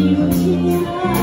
你如今年。